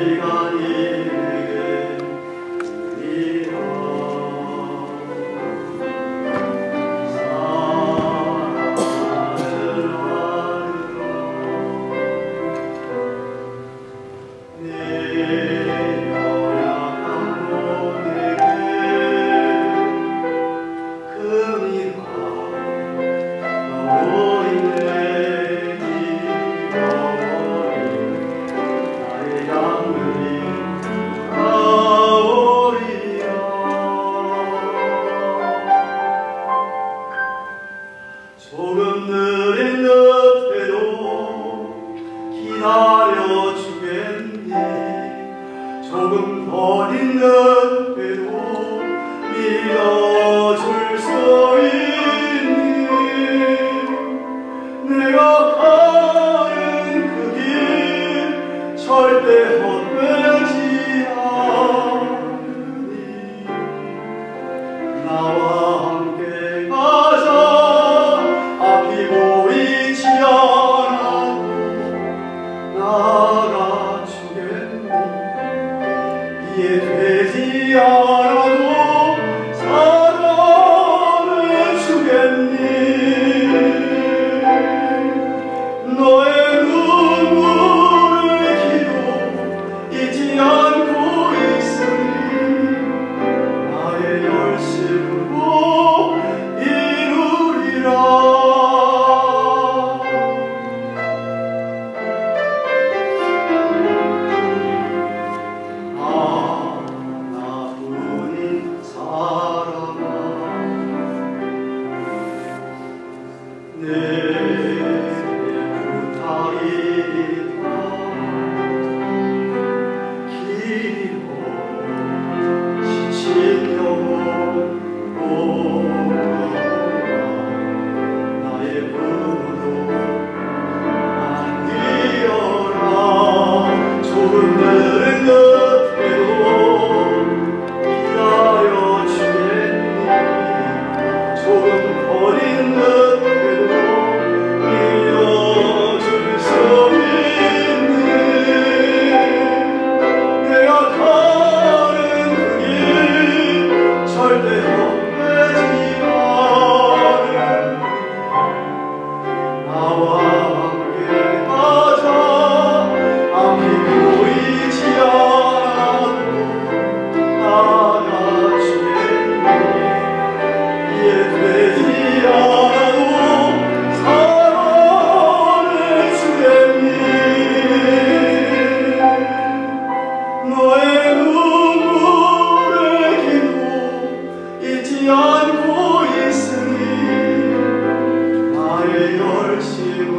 Amen. 소금들의 늪에도 기다려주겠네. 조금 버린 늪에도 밀어줄 소 Yeah, yeah, yeah. Yeah. noite.